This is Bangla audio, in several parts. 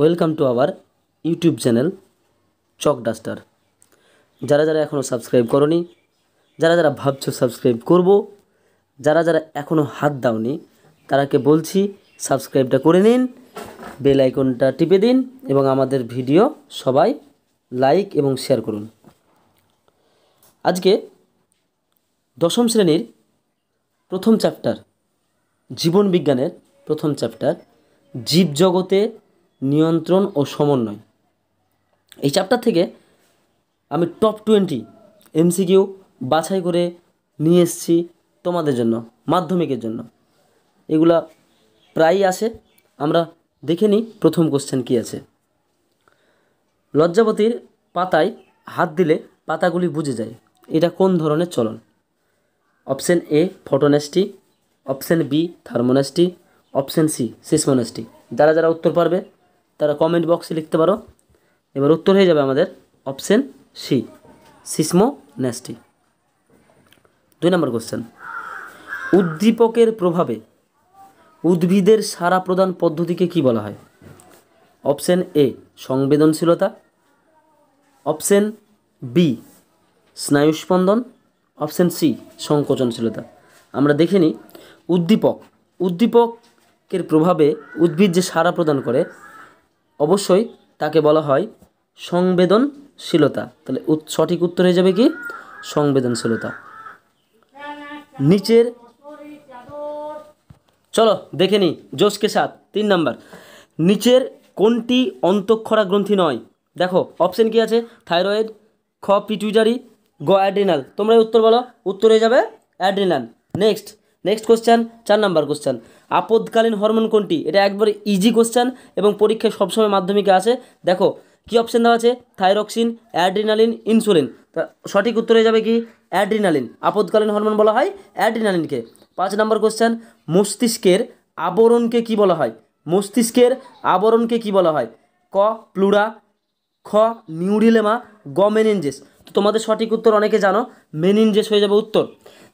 Welcome to our YouTube channel chalk duster. যারা যারা এখনও সাবস্ক্রাইব করনি, যারা যারা ভাবছ সাবস্ক্রাইব করব, যারা যারা এখনও হাত দাওনি, তারাকে বলছি সাবস্ক্রাইবটা করে নিন, বেল আইকনটা টিপে দিন এবং আমাদের ভিডিও সবাই লাইক এবং শেয়ার করুন। আজকে দশম শ্রেণির প্রথম চ্যাপ্টার, জীবন বিজ্ঞানের প্রথম চ্যাপ্টার, জীবজগতে নিয়ন্ত্রণ ও সমন্বয়। এই চ্যাপ্টার থেকে আমি টপ টোয়েন্টি এমসিকিউ বাছাই করে নিয়ে এসেছি তোমাদের জন্য, মাধ্যমিকের জন্য। এগুলা প্রায়ই আসে আমরা দেখে নিই প্রথম কোশ্চেন কী আছে। লজ্জাবতীর পাতায় হাত দিলে পাতাগুলি বুঝে যায়, এটা কোন ধরনের চলন? Option A photonasty option B thermonasty option C seismonasty যারা যারা উত্তর পারবে তারা কমেন্ট বক্সে লিখতে পারো। এবার উত্তর হয়ে যাবে আমাদের অপশন সি সিসমোনেস্টি দুই নম্বর কোশ্চেন উদ্দীপকের প্রভাবে উদ্ভিদের সারা প্রদান পদ্ধতিকে কি বলা হয়? অপশন এ সংবেদনশীলতা। অপশন বি স্নায়ুস্পন্দন। অপশন সি সংকোচনশীলতা। আমরা দেখে নিই। উদ্দীপক। উদ্দীপকের প্রভাবে উদ্ভিদ যে সারা প্রদান করে অবশ্যই তাকে বলা হয় সংবেদনশীলতা। তাহলে সঠিক উত্তর হয়ে যাবে কি? সংবেদনশীলতা। নিচের চলো, দেখে নিই জোসকে সাত তিন নাম্বার। নিচের কোনটি অন্তঃক্ষরা গ্রন্থি নয়? দেখো অপশন কি আছে? থাইরয়েড খ পিটুইটারি গ অ্যাড্রিনাল তোমরা উত্তর বলো, উত্তর হয়ে যাবে অ্যাড্রিনাল নেক্সট নেক্সট কোশ্চেন চার নাম্বার কোশ্চেন আপদকালীন হরমোন কোনটি? এটা একবারে ইজি কোশ্চেন এবং পরীক্ষায় সবসময় মাধ্যমিকে আসে। দেখো, কি অপশন দেওয়া আছে? থাইরক্সিন অ্যাড্রিনালিন ইনসুলিন তা সঠিক উত্তর হয়ে যাবে কি? অ্যাড্রিনালিন আপদকালীন হরমোন বলা হয় অ্যাড্রিনালিনকে পাঁচ নম্বর কোশ্চেন মস্তিষ্কের আবরণকে কি বলা হয়? মস্তিষ্কের আবরণকে কি বলা হয়? ক প্লুরা খ নিউরিলেমা গ মেনিনজেস তো তোমাদের সঠিক উত্তর অনেকে জানো মেনিনজেস হয়ে যাবে উত্তর।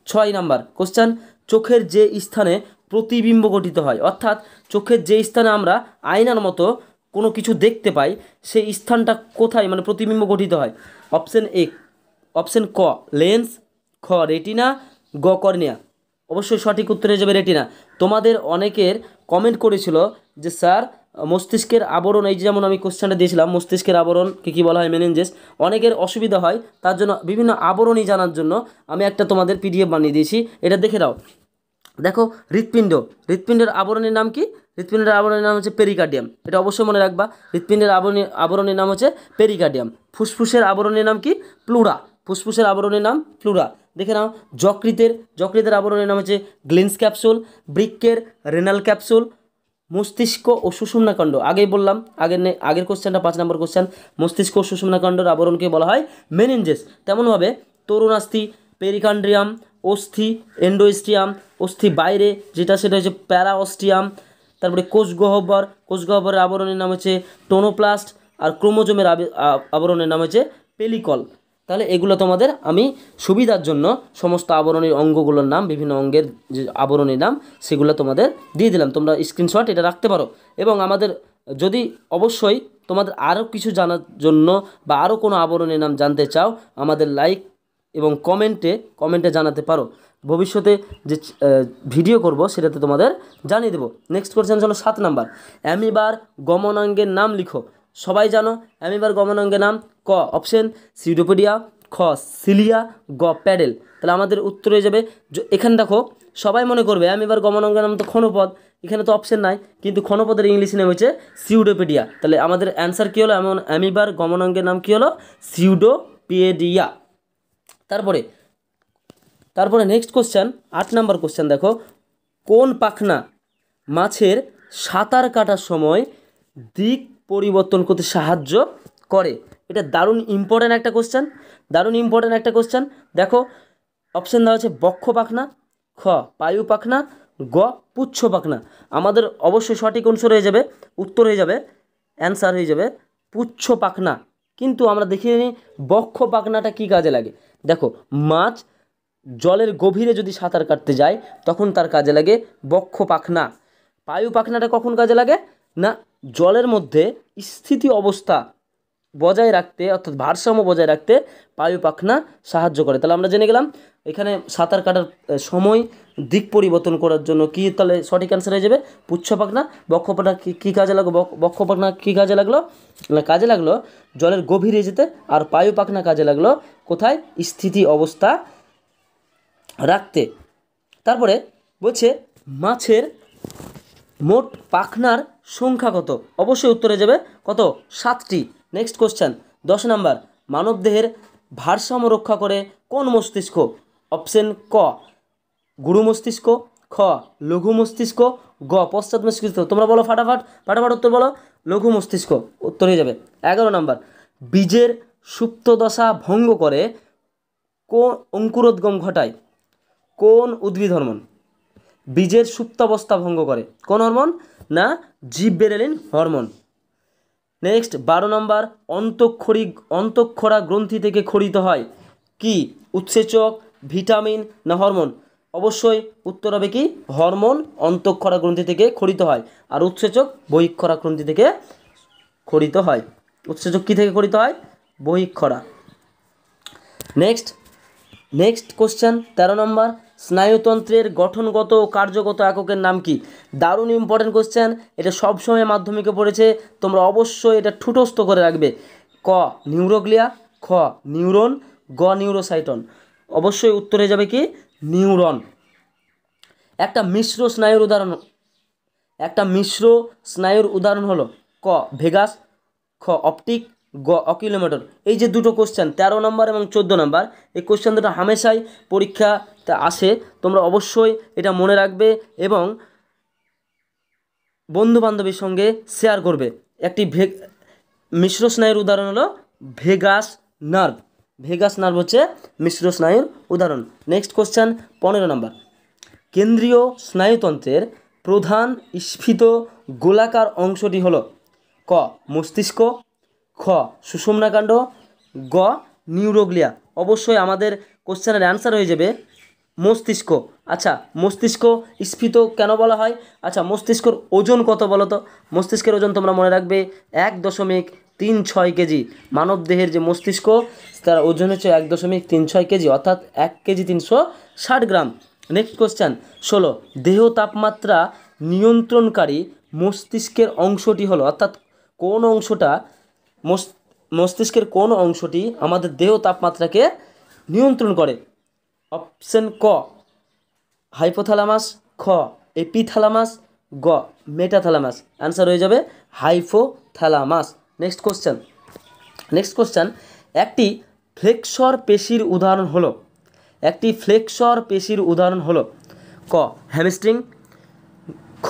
ছয় নাম্বার কোশ্চেন চোখের যে স্থানে প্রতিবিম্ব গঠিত হয়। অর্থাৎ চোখের যে স্থানে আমরা আয়নার মতো কোনো কিছু দেখতে পাই, সেই স্থানটা কোথায় মানে প্রতিবিম্ব গঠিত হয়? অপশন এ, অপশন ক, লেন্স, খ, রেটিনা, গ, কর্নিয়া। অবশ্যই সঠিক উত্তর হয়ে যাবে রেটিনা। তোমাদের অনেকের কমেন্ট করেছিল যে, স্যার, মস্তিষ্কের আবরণ, এই যেমন আমি কোশ্চেনটা দিয়েছিলাম, মস্তিষ্কের আবরণকে কী বলা হয়? মেনেঞ্জেস অনেকের অসুবিধা হয়, তার জন্য বিভিন্ন আবরণই জানার জন্য আমি একটা তোমাদের পিডিএফ বানিয়ে দিয়েছি। এটা দেখে দাও দেখো হৃৎপিণ্ড। হৃৎপিণ্ডের আবরণের নাম কি? হৃৎপিণ্ডের আবরণের নাম হচ্ছে পেরিকার্ডিয়াম এটা অবশ্যই মনে রাখবা, হৃৎপিণ্ডের আবরণের আবরণের নাম হচ্ছে পেরিকার্ডিয়াম ফুসফুসের আবরণের নাম কি? প্লুরা ফুসফুসের আবরণের নাম প্লুরা দেখে নাও, যকৃতের যকৃতের আবরণের নাম হচ্ছে গ্লিন্স ক্যাপসুল, বৃক্কের রেনাল ক্যাপসুল মস্তিষ্ক ও সুষুম্নাকাণ্ড। আগেই বললাম, আগের আগের কোশ্চেনটা পাঁচ নম্বর কোশ্চেন মস্তিষ্ক ও সুষুম্নাকাণ্ডর আবরণকে বলা হয় মেনিনজেস তেমনভাবে তরুণাস্থি পেরিকান্ড্রিয়াম অস্থি এন্ডোস্টিয়াম অস্থি বাইরে, যেটা সেটা হচ্ছে প্যারাঅস্টিয়াম তারপরে কোষ গহ্বর, কোষ গহ্বরের আবরণের নাম হচ্ছে টোনোপ্লাস্ট আর ক্রোমোজোমের আবরণের নাম হচ্ছে পেলিকল। তাহলে এগুলো তোমাদের আমি সুবিধার জন্য সমস্ত আবরণীর অঙ্গগুলোর নাম, বিভিন্ন অঙ্গের যে আবরণীর নাম, সেগুলো তোমাদের দিয়ে দিলাম। তোমরা স্ক্রিনশট এটা রাখতে পারো। এবং আমাদের যদি অবশ্যই তোমাদের আরও কিছু জানার জন্য বা আরও কোনো আবরণের নাম জানতে চাও, আমাদের লাইক এবং কমেন্টে কমেন্টে জানাতে পারো। ভবিষ্যতে যে ভিডিও করব সেটাতে তোমাদের জানিয়ে দেবো। নেক্সট কোশ্চেন হলো সাত নাম্বার। অ্যামিবার গমনাঙ্গের নাম লিখো। সবাই জানো অ্যামিবার গমনাঙ্গের নাম ক অপশন সিউডোপেডিয়া খ সিলিয়া গ, প্যাডেল। তাহলে আমাদের উত্তর হয়ে যাবে। এখানে দেখো, সবাই মনে করবে অ্যামিবার গমনাঙ্গের নাম তো ক্ষণপদ। এখানে তো অপশন নাই, কিন্তু ক্ষণপদের ইংলিশ নেম হচ্ছে সিউডোপেডিয়া তাহলে আমাদের অ্যান্সার কী হলো? এমন অ্যামিবার গমনাঙ্গের নাম কী হলো? সিউডোপিয়েডিয়া তারপরে তারপরে নেক্সট কোশ্চেন আট নাম্বার কোশ্চেন দেখো। কোন পাখনা মাছের সাঁতার কাটার সময় দিক পরিবর্তন করতে সাহায্য করে? এটা দারুণ ইম্পর্ট্যান্ট একটা কোশ্চেন দারুণ ইম্পর্ট্যান্ট একটা কোশ্চেন দেখো অপশান দেওয়া আছে বক্ষ পাখনা, খ, পায়ু পাখনা, গ, পুচ্ছ পাখনা। আমাদের অবশ্যই সঠিক অনুসার হয়ে যাবে, উত্তর হয়ে যাবে অ্যান্সার হয়ে যাবে পুচ্ছ পাখনা। কিন্তু আমরা দেখিয়ে নিই বক্ষ পাখনাটা কী কাজে লাগে। দেখো, মাছ জলের গভীরে যদি সাঁতার কাটতে যায়, তখন তার কাজে লাগে বক্ষ পাখনা। পায়ু পাখনাটা কখন কাজে লাগে? না, জলের মধ্যে স্থিতি অবস্থা বজায় রাখতে, অর্থাৎ ভারসাম্য বজায় রাখতে বায়ু পাখনা সাহায্য করে। তাহলে আমরা জেনে গেলাম, এখানে সাঁতার কাটার সময় দিক পরিবর্তন করার জন্য কি, তাহলে সঠিক অ্যান্সার হয়ে যাবে, পুচ্ছ পাখনা। বক্ষ পাখনা কী কাজে লাগল? বক- বক্ষ পাখনা কী কাজে লাগল? কাজে লাগল জলের গভীরে যেতে, আর বায়ু পাখনা কাজে লাগল কোথায়? স্থিতি অবস্থা রাখতে। তারপরে বলছে, মাছের মোট পাখনার সংখ্যা কত? অবশ্যই উত্তরে যাবে, কত? সাতটি। নেক্সট কোশ্চেন দশ নাম্বার মানবদেহের ভারসাম্য রক্ষা করে কোন মস্তিষ্ক? অপশন ক, গুরু মস্তিষ্ক, খ, লঘু মস্তিষ্ক, গ, পশ্চাৎ মস্তিষ্ক। তোমরা বলো ফাটাফাট ফাটাফাট উত্তর বলো। লঘু মস্তিষ্ক, উত্তর হয়ে যাবে। এগারো নাম্বার বীজের সুপ্ত দশা ভঙ্গ করে কোন অঙ্কুরোদ্গম ঘটায়। কোন উদ্ভিদ হরমোন? বীজের সুপ্তাবস্থা ভঙ্গ করে। কোন হরমোন? না জিববেরেলিন হরমোন। নেক্সট বারো নম্বর, অন্তঃক্ষরি, অন্তঃক্ষরা গ্রন্থি থেকে ক্ষরিত হয়। কি? উৎসেচক, ভিটামিন না হরমোন? অবশ্যই উত্তর হবে কি? হরমোন অন্তঃক্ষরা গ্রন্থি থেকে ক্ষরিত হয়। আর উৎসেচক, বহিক্ষরা গ্রন্থি থেকে ক্ষরিত হয়। উৎসেচক কী থেকে ক্ষরিত হয়? বহিক্ষরা। নেক্সট নেক্সট কোশ্চেন তেরো নম্বর স্নায়ুতন্ত্রের গঠনগত ও কার্যগত এককের নাম কি? দারুণ ইম্পর্টেন্ট কোশ্চেন এটা সবসময় মাধ্যমিকে পড়েছে। তোমরা অবশ্যই এটা ঠুটস্থ করে রাখবে। ক, নিউরোগ্লিয়া। খ, নিউরন। গ, নিউরোসাইটন। অবশ্যই উত্তরে যাবে কি? নিউরন। একটা মিশ্র স্নায়ুর উদাহরণ একটা মিশ্র স্নায়ুর উদাহরণ হলো ক, ভেগাস, খ, অপটিক, গ, অকিলোমিটার। এই যে দুটো কোশ্চেন তেরো নম্বর এবং চোদ্দ নম্বর, এই কোশ্চেন দুটো হামেশাই পরীক্ষাতে আসে তোমরা অবশ্যই এটা মনে রাখবে এবং বন্ধু বান্ধবীর সঙ্গে শেয়ার করবে। একটি ভে মিশ্র স্নায়ুর উদাহরণ হলো ভেগাস নার্ভ। ভেগাস নার্ভ হচ্ছে মিশ্র স্নায়ুর উদাহরণ। নেক্সট কোশ্চেন পনেরো নম্বর। কেন্দ্রীয় স্নায়ুতন্ত্রের প্রধান স্ফীত গোলাকার অংশটি হলো ক, মস্তিষ্ক, খ সুষুম্নাকাণ্ড গ, নিউরোগ্লিয়া। অবশ্যই আমাদের কোশ্চেনের অ্যান্সার হয়ে যাবে। মস্তিষ্ক। আচ্ছা মস্তিষ্ক স্ফীত কেন বলা হয়? আচ্ছা মস্তিষ্কর ওজন কত বলো তো? মস্তিষ্কের ওজন তোমরা মনে রাখবে এক দশমিক তিন ছয় কেজি। মানব দেহের যে মস্তিষ্ক, তার ওজন হচ্ছে এক দশমিক তিন ছয় কেজি, অর্থাৎ এক কেজি তিনশো ষাট গ্রাম। নেক্সট কোশ্চেন ষোলো, দেহ তাপমাত্রা নিয়ন্ত্রণকারী মস্তিষ্কের অংশটি হলো, অর্থাৎ কোন অংশটা মস- মস্তিষ্কের কোন অংশটি আমাদের দেহ তাপমাত্রাকে নিয়ন্ত্রণ করে? অপশন ক, হাইপোথ্যালামাস খ, এপিথ্যালামাস গ, মেটাথ্যালামাস। অ্যান্সার হয়ে যাবে hypothalamus. Next question next question একটি ফ্লেক্সর পেশির উদাহরণ হলো। একটি ফ্লেক্সর পেশির উদাহরণ হলো। ক হ্যামস্ট্রিং খ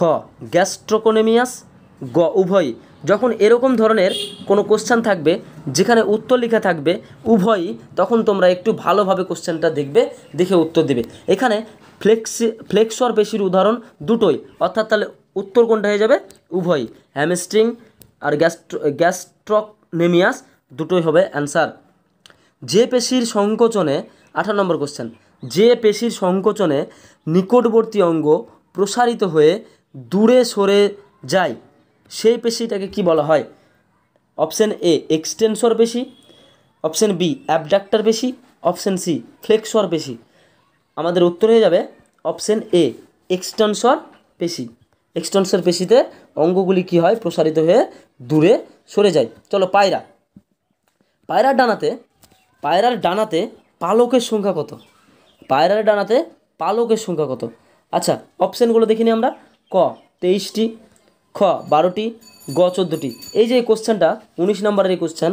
গ্যাস্ট্রোকোনেমিয়াস গ উভয়ই যখন এরকম ধরনের কোনো কোশ্চেন থাকবে, যেখানে উত্তর লেখা থাকবে, উভয়ই তখন তোমরা একটু ভালোভাবে কোশ্চেনটা দেখবে, দেখে উত্তর দেবে। এখানে ফ্লেক্সি ফ্লেক্সর পেশির উদাহরণ দুটোই, অর্থাৎ তাহলে উত্তর কোনটা হয়ে যাবে? উভয়ই। হ্যামস্ট্রিং আর গ্যাস্ট্রো গ্যাস্ট্রোকনেমিয়াস দুটোই হবে অ্যান্সার যে পেশির সংকোচনে, আঠারো নম্বর কোশ্চেন যে পেশির সংকোচনে নিকটবর্তী অঙ্গ প্রসারিত হয়ে দূরে সরে যায় সেই পেশিটাকে কি বলা হয়? অপশান এ, এক্সটেনসর পেশি। অপশান বি, অ্যাবডাক্টার পেশি। অপশন সি, ফ্লেক্সর পেশি। আমাদের উত্তর হয়ে যাবে অপশান এ, এক্সটেনসর পেশি। এক্সটেনসর পেশিতে অঙ্গগুলি কি হয়? প্রসারিত হয়ে দূরে সরে যায়। চলো পায়রা। পায়রার ডানাতে পায়রার ডানাতে পালকের সংখ্যা কত? পায়রার ডানাতে পালকের সংখ্যা কত? আচ্ছা অপশানগুলো দেখিনি আমরা। ক, তেইশটি। খ, বারোটি, গ, চোদ্দোটি। এই যে কোশ্চেনটা, উনিশ নম্বরের এই কোশ্চেন,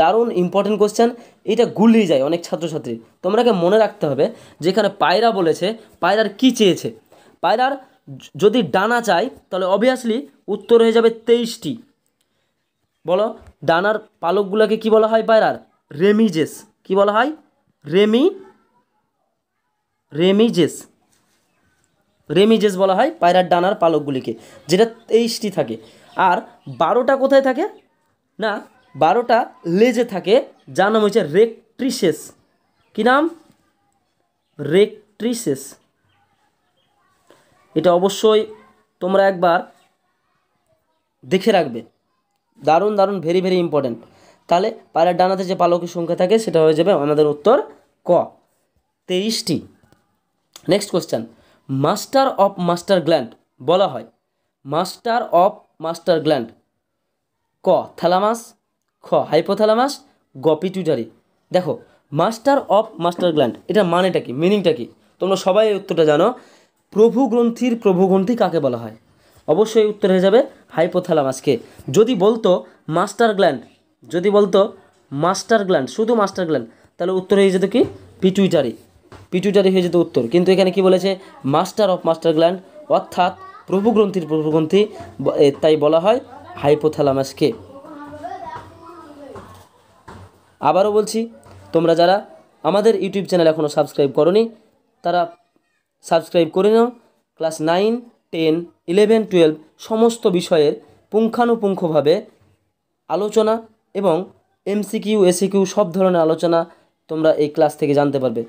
দারুণ ইম্পর্টেন্ট কোশ্চেন, এটা গুলিয়ে যায় অনেক ছাত্রছাত্রী। তোমরাকে মনে রাখতে হবে, যেখানে পায়রা বলেছে, পায়রার কি চেয়েছে? পায়রার যদি ডানা চাই তাহলে অবভিয়াসলি উত্তর হয়ে যাবে তেইশটি। বলো, ডানার পালকগুলোকে কি বলা হয় পায়রার? রেমিজেস কি বলা হয়? রেমি রেমিজেস রেমিজেস বলা হয় পায়রার ডানার পালকগুলিকে, যেটা তেইশটি থাকে। আর বারোটা কোথায় থাকে? না, বারোটা লেজে থাকে, যার নাম হচ্ছে রেকট্রিসেস। কি নাম? রেকট্রিসেস। এটা অবশ্যই তোমরা একবার দেখে রাখবে। দারুণ দারুণ ভেরি ভেরি ইম্পর্ট্যান্ট তাহলে পায়রার ডানাতে যে পালকের সংখ্যা থাকে, সেটা হয়ে যাবে আমাদের উত্তর ক। তেইশটি। Next question master of master gland বলা হয়। Master of master gland. ক থ্যালামাস খ হাইপোথ্যালামাস গ পিটুইটারি দেখো, মাস্টার অফ মাস্টার গ্ল্যান্ড এটা মানেটা কি? মিনিংটা কি? তোমরা সবাই উত্তরটা জানো। প্রভু গ্রন্থির প্রভু গ্রন্থি কাকে বলা হয়? অবশ্যই উত্তর হয়ে যাবে হাইপোথ্যালামাসকে যদি বলতো মাস্টার গ্ল্যান্ড, যদি বলতো মাস্টার গ্ল্যান্ড, শুধু মাস্টার গ্ল্যান্ড, তাহলে উত্তর হয়ে যেত কি? পিটুইটারি। পিটুইটারি হয়ে যেত উত্তর। কিন্তু এখানে কি বলেছে? মাস্টার অফ মাস্টার গ্ল্যান্ড অর্থাৎ প্রভু গ্রন্থির প্রভু গ্রন্থি ব- এ, তাই বলা হয় হাইপোথ্যালামাসকে আবারও বলছি তোমরা যারা আমাদের ইউটিউব চ্যানেল এখনও সাবস্ক্রাইব করনি তারা সাবস্ক্রাইব করে নাও। Class nine ten eleven twelve সমস্ত বিষয়ের পুঙ্খানুপুঙ্খভাবে আলোচনা এবং এমসিকিউ এসিকিউ সব ধরনের আলোচনা তোমরা এই ক্লাস থেকে জানতে পারবে।